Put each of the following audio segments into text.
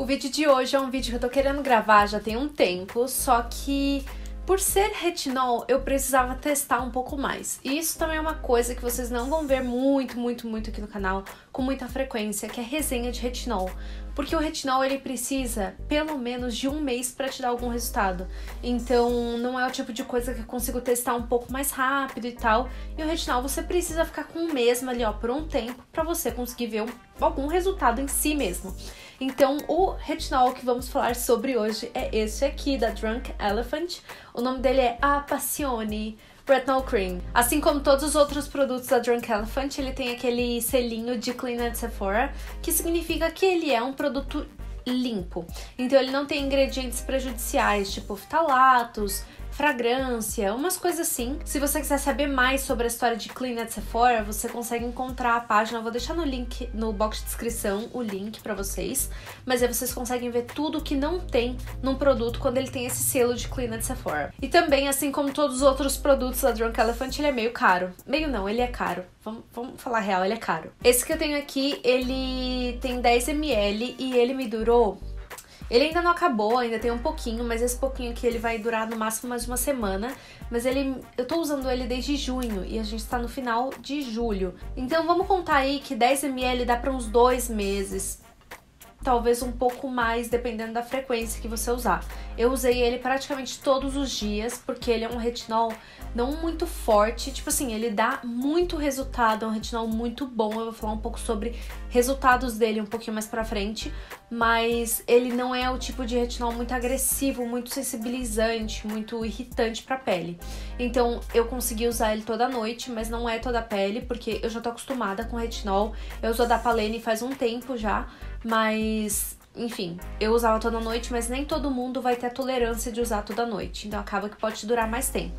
O vídeo de hoje é um vídeo que eu tô querendo gravar já tem um tempo, só que por ser retinol, eu precisava testar um pouco mais. E isso também é uma coisa que vocês não vão ver muito, muito, muito aqui no canal com muita frequência, que é resenha de retinol. Porque o retinol ele precisa pelo menos de um mês para te dar algum resultado. Então não é o tipo de coisa que eu consigo testar um pouco mais rápido e tal. E o retinol você precisa ficar com um mês ali, ó, por um tempo para você conseguir ver um, algum resultado em si mesmo. Então, o retinol que vamos falar sobre hoje é esse aqui da Drunk Elephant. O nome dele é Apassione Retinol Cream. Assim como todos os outros produtos da Drunk Elephant, ele tem aquele selinho de Clean at Sephora, que significa que ele é um produto limpo. Então ele não tem ingredientes prejudiciais, tipoftalatos, fragrância, umas coisas assim. Se você quiser saber mais sobre a história de Clean at Sephora, você consegue encontrar a página. Eu vou deixar no link, no box de descrição, o link para vocês. Mas aí vocês conseguem ver tudo que não tem num produto quando ele tem esse selo de Clean at Sephora. E também, assim como todos os outros produtos da Drunk Elephant, ele é meio caro. Meio não, ele é caro. Vamos, vamos falar real, ele é caro. Esse que eu tenho aqui, ele tem 10ml e ele me durou ele ainda não acabou, ainda tem um pouquinho, mas esse pouquinho aqui ele vai durar no máximo mais uma semana. Mas ele, eu tô usando ele desde junho e a gente tá no final de julho. Então vamos contar aí que 10ml dá para uns dois meses talvez um pouco mais dependendo da frequência que você usar. Eu usei ele praticamente todos os dias porque ele é um retinol não muito forte, tipo assim, ele dá muito resultado, é um retinol muito bom. Eu vou falar um pouco sobre resultados dele um pouquinho mais pra frente, mas ele não é o tipo de retinol muito agressivo, muito sensibilizante, muito irritante pra pele. Então, eu consegui usar ele toda noite, mas não é toda a pele, porque eu já tô acostumada com retinol. Eu uso a da Palene faz um tempo já, mas enfim, eu usava toda noite, mas nem todo mundo vai ter a tolerância de usar toda noite. Então acaba que pode durar mais tempo.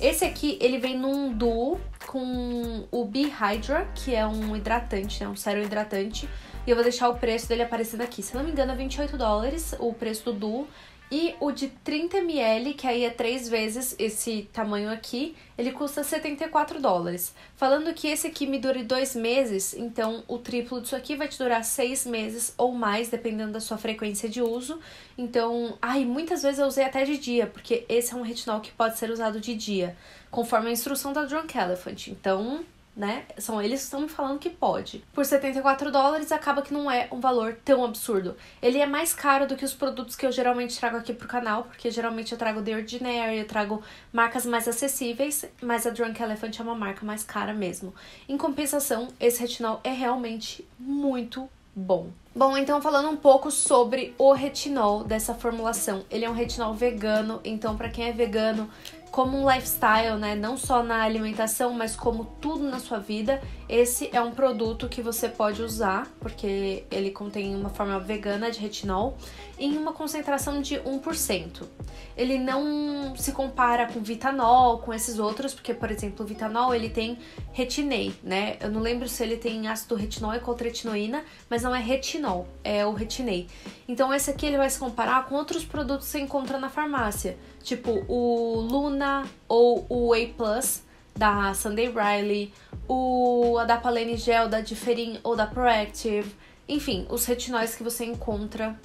Esse aqui, ele vem num duo com o B-Hydra, que é um hidratante, né? Um sérum hidratante. E eu vou deixar o preço dele aparecendo aqui. Se não me engano, é 28 dólares o preço do duo. E o de 30ml, que aí é três vezes esse tamanho aqui, ele custa 74 dólares. Falando que esse aqui me dure dois meses, então o triplo disso aqui vai te durar seis meses ou mais, dependendo da sua frequência de uso. Então, ai, muitas vezes eu usei até de dia, porque esse é um retinol que pode ser usado de dia, conforme a instrução da Drunk Elephant. Então, né? São eles que estão me falando que pode. Por 74 dólares acaba que não é um valor tão absurdo. Ele é mais caro do que os produtos que eu geralmente trago aqui pro canal, porque geralmente eu trago The Ordinary, eu trago marcas mais acessíveis, mas a Drunk Elephant é uma marca mais cara mesmo. Em compensação, esse retinol é realmente muito bom. Bom, então falando um pouco sobre o retinol dessa formulação. Ele é um retinol vegano, então para quem é vegano como um lifestyle, né? Não só na alimentação, mas como tudo na sua vida. Esse é um produto que você pode usar, porque ele contém uma forma vegana de retinol em uma concentração de 1%. Ele não se compara com vitanol, com esses outros, porque, por exemplo, o vitanol ele tem retinei, né? Eu não lembro se ele tem ácido retinol e coltretinoína, mas não é retinol, é o retinei. Então esse aqui ele vai se comparar com outros produtos que você encontra na farmácia, tipo o Luna ou o Whey Plus da Sunday Riley, o Adapalene Gel da Diferin ou da Proactive, enfim, os retinóis que você encontra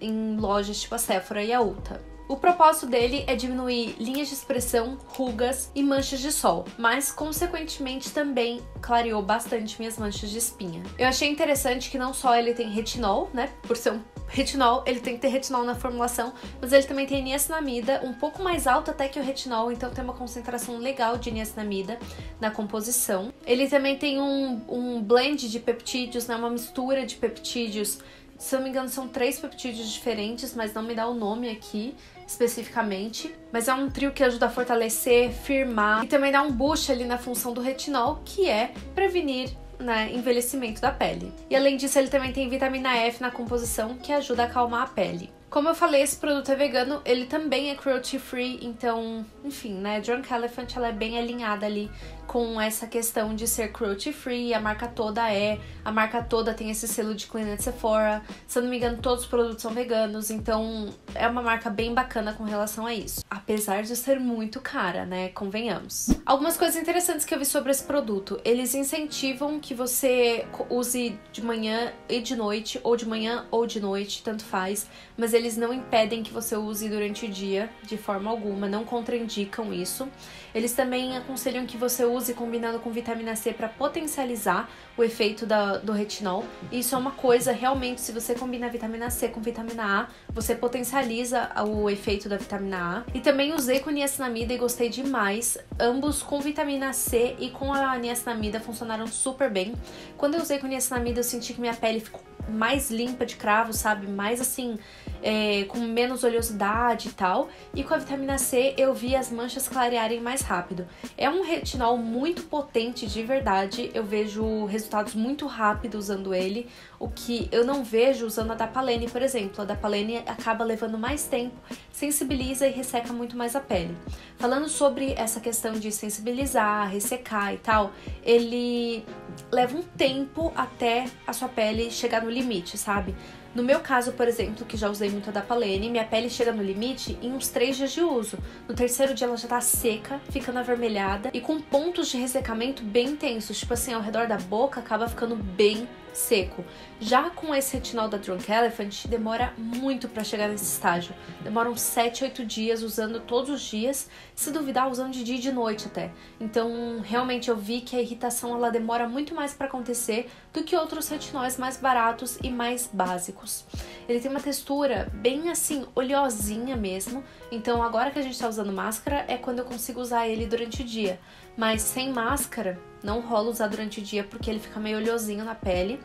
em lojas tipo a Sephora e a Ulta. O propósito dele é diminuir linhas de expressão, rugas e manchas de sol, mas consequentemente também clareou bastante minhas manchas de espinha. Eu achei interessante que não só ele tem retinol, né, por ser um retinol, ele tem que ter retinol na formulação, mas ele também tem niacinamida, um pouco mais alto até que o retinol, então tem uma concentração legal de niacinamida na composição. Ele também tem um, um blend de peptídeos, né, uma mistura de peptídeos se não me engano, são três peptídeos diferentes, mas não me dá o nome aqui especificamente. Mas é um trio que ajuda a fortalecer, firmar e também dá um boost ali na função do retinol, que é prevenir né, envelhecimento da pele. E além disso, ele também tem vitamina F na composição, que ajuda a acalmar a pele. Como eu falei, esse produto é vegano, ele também é cruelty free, então, enfim, né? Drunk Elephant ela é bem alinhada ali com essa questão de ser cruelty free, a marca toda é, a marca toda tem esse selo de Clean at Sephora. Se eu não me engano, todos os produtos são veganos, então é uma marca bem bacana com relação a isso. Apesar de ser muito cara, né? Convenhamos. Algumas coisas interessantes que eu vi sobre esse produto. Eles incentivam que você use de manhã e de noite, ou de manhã ou de noite, tanto faz, mas eles não impedem que você use durante o dia de forma alguma, não contraindicam isso. Eles também aconselham que você use combinando com vitamina C para potencializar o efeito da, do retinol. Isso é uma coisa, realmente, se você combina vitamina C com vitamina A, você potencializa o efeito da vitamina A. E também usei com niacinamida e gostei demais. Ambos com vitamina C e com a niacinamida funcionaram super bem. Quando eu usei com niacinamida, eu senti que minha pele ficou mais limpa de cravo, sabe? Mais assim, é, com menos oleosidade e tal. E com a vitamina C eu vi as manchas clarearem mais rápido. É um retinol muito potente de verdade. Eu vejo resultados muito rápidos usando ele, o que eu não vejo usando a Dapalene, por exemplo. A Dapalene acaba levando mais tempo, sensibiliza e resseca muito mais a pele. Falando sobre essa questão de sensibilizar, ressecar e tal, ele leva um tempo até a sua pele chegar no limite, sabe? No meu caso, por exemplo, que já usei muito a da Palene, minha pele chega no limite em uns 3 dias de uso. No terceiro dia ela já tá seca, ficando avermelhada e com pontos de ressecamento bem intensos, tipo assim, ao redor da boca acaba ficando bem seco. Já com esse retinol da Drunk Elephant, demora muito para chegar nesse estágio. Demora uns 7, 8 dias usando todos os dias, se duvidar usando de dia e de noite até. Então, realmente eu vi que a irritação ela demora muito mais para acontecer do que outros retinóis mais baratos e mais básicos. Ele tem uma textura bem assim, oleosinha mesmo. Então, agora que a gente tá usando máscara, é quando eu consigo usar ele durante o dia. Mas sem máscara, não rola usar durante o dia porque ele fica meio oleosinho na pele.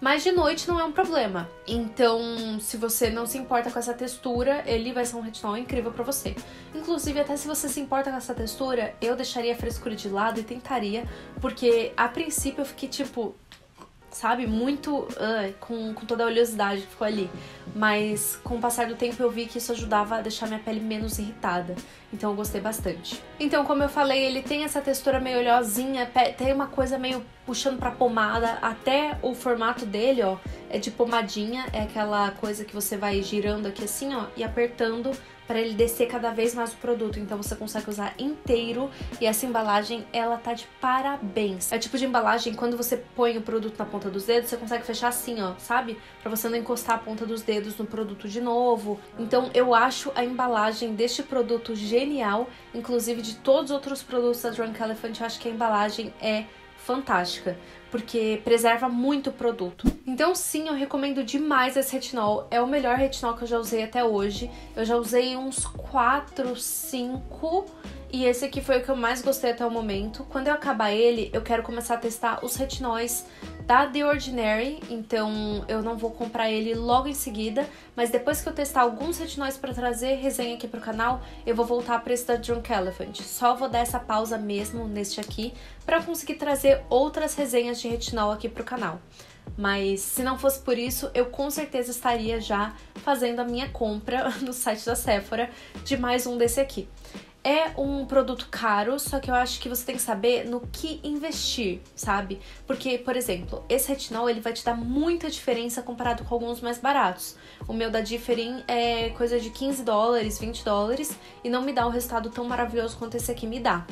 Mas de noite não é um problema. Então, se você não se importa com essa textura, ele vai ser um retinol incrível para você. Inclusive, até se você se importa com essa textura, eu deixaria a frescura de lado e tentaria, porque a princípio eu fiquei tipo, sabe? Muito uh, com, com toda a oleosidade que ficou ali. Mas com o passar do tempo eu vi que isso ajudava a deixar minha pele menos irritada. Então eu gostei bastante. Então, como eu falei, ele tem essa textura meio oleosinha, tem uma coisa meio puxando pra pomada. Até o formato dele, ó, é de pomadinha. É aquela coisa que você vai girando aqui assim, ó, e apertando para ele descer cada vez mais o produto. Então você consegue usar inteiro e essa embalagem ela tá de parabéns. É o tipo de embalagem quando você põe o produto na ponta dos dedos, você consegue fechar assim, ó, sabe? Para você não encostar a ponta dos dedos no produto de novo. Então eu acho a embalagem deste produto genial, inclusive de todos os outros produtos da Drunk Elephant, eu acho que a embalagem é fantástica, porque preserva muito o produto. Então sim, eu recomendo demais esse retinol. É o melhor retinol que eu já usei até hoje. Eu já usei uns 4, 5 e esse aqui foi o que eu mais gostei até o momento. Quando eu acabar ele, eu quero começar a testar os retinóis da The Ordinary, então eu não vou comprar ele logo em seguida, mas depois que eu testar alguns retinóis para trazer resenha aqui pro canal, eu vou voltar para esse da Drunk Elephant. Só vou dar essa pausa mesmo neste aqui para conseguir trazer outras resenhas de retinol aqui pro canal. Mas se não fosse por isso, eu com certeza estaria já fazendo a minha compra no site da Sephora de mais um desse aqui. É um produto caro, só que eu acho que você tem que saber no que investir, sabe? Porque, por exemplo, esse retinol ele vai te dar muita diferença comparado com alguns mais baratos. O meu da Differin é coisa de 15 dólares, 20 dólares e não me dá um resultado tão maravilhoso quanto esse aqui me dá.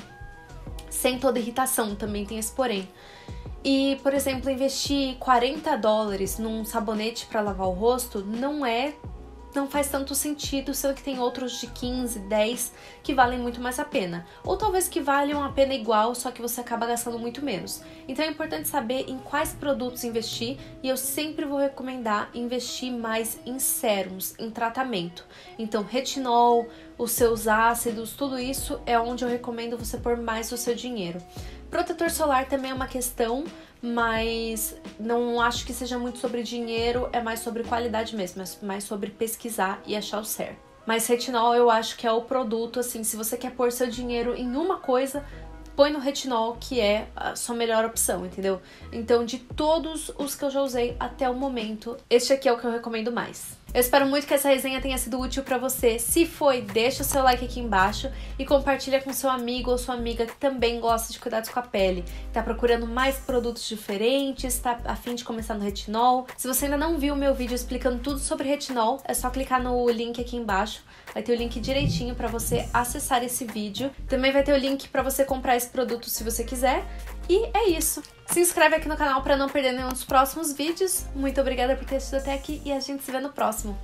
Sem toda irritação, também tem esse porém. E, por exemplo, investir 40 dólares num sabonete para lavar o rosto não é não faz tanto sentido, sendo que tem outros de 15, 10 que valem muito mais a pena. Ou talvez que valham a pena igual, só que você acaba gastando muito menos. Então é importante saber em quais produtos investir e eu sempre vou recomendar investir mais em sérums, em tratamento. Então, retinol, os seus ácidos, tudo isso é onde eu recomendo você pôr mais o seu dinheiro. Protetor solar também é uma questão, mas não acho que seja muito sobre dinheiro, é mais sobre qualidade mesmo, é mais sobre pesquisar e achar o certo. Mas retinol eu acho que é o produto, assim, se você quer pôr seu dinheiro em uma coisa, põe no retinol, que é a sua melhor opção, entendeu? Então, de todos os que eu já usei até o momento, este aqui é o que eu recomendo mais. Eu espero muito que essa resenha tenha sido útil para você. Se foi, deixa o seu like aqui embaixo e compartilha com seu amigo ou sua amiga que também gosta de cuidados com a pele. Tá procurando mais produtos diferentes, tá a fim de começar no retinol. Se você ainda não viu o meu vídeo explicando tudo sobre retinol, é só clicar no link aqui embaixo. Vai ter o link direitinho para você acessar esse vídeo. Também vai ter o link para você comprar esse produto se você quiser. E é isso. Se inscreve aqui no canal para não perder nenhum dos próximos vídeos. Muito obrigada por ter assistido até aqui e a gente se vê no próximo.